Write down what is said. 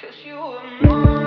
Cause you were mine.